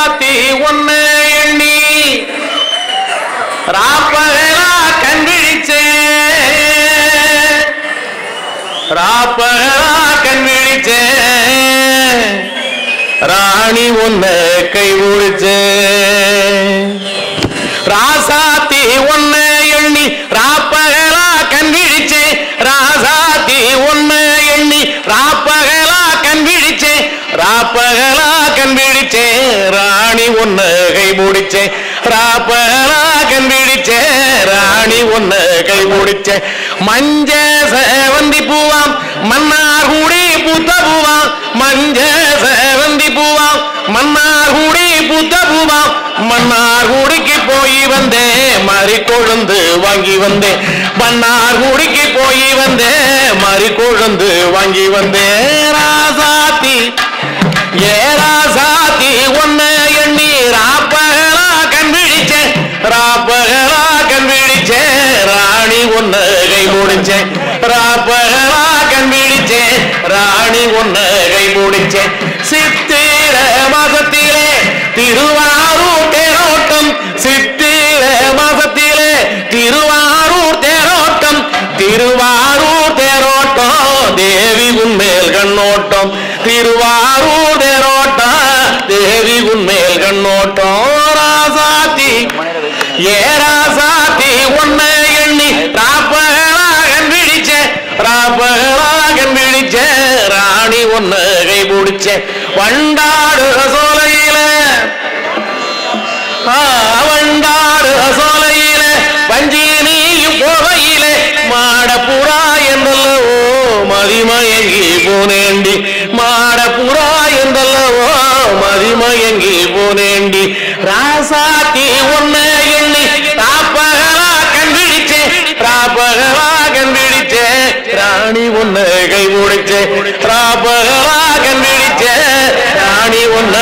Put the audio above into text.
ராத்தி ஒன்னு எண்ணி ராப்பகலா கண்விழிச்சே. ராப்பகலா கண்விழிச்சே. ராணி ஒன்ன கை முடிச்சேன் ராசாத்தி ஒன்ன ராணி ஒன்ன கை முடிச்சேன் ராப்பலாகன் கண் ராணி ஒன்ன கை முடிச்சேன் மஞ்ச சேவந்தி பூவாம். மன்னார் கூடி பூத்த பூவாம். மஞ்ச சேவந்தி பூவாம். மன்னார் கூடி பூத்த பூவாம். மன்னார் கூடிக்கு போய் வந்தேன் மறி கொழுந்து வாங்கி வந்தேன் மன்னார் கூடிக்கு போய் வந்தேன் மறி கொழுந்து வாங்கி வந்தேன் ராசாத்தி ஏ ராசாத்தி ஒன்னு ஒன்னகை முடிச்சேன். ராப்பகலா கண் விழிச்சேன். ராணி ஒன்னகை முடிச்சேன். சித்திர மாசத்திலே திருவாரூர் தேரோட்டம். சித்திர மாசத்திலே திருவாரூர் தேரோட்டம். திருவாரூர் தேரோட்டம் தேவி உன்மேல் கண்ணோட்டம். திருவாரூர் தேரோட்டம் தேவி உன்மேல் கண்ணோட்டம். ராசாத்தி ஏ ராசாத்தி ஒன்ன ராப்பகலாகன் விழிச்ச ராணி ஒன்னு கை பிடிச்ச வண்டாடு சோலையில. வண்டாடு சோலையில பஞ்சி நீயும் போகையில மாடப்புறா என்றல்லவோ மதிமயங்கி போனேண்டி மாடப்புறா என்றல்லவோ மதிமயங்கி ஒன்ன கை முடிச்சு ராப்பகலா கண்பிடிச்சே ராணி ஒன்ன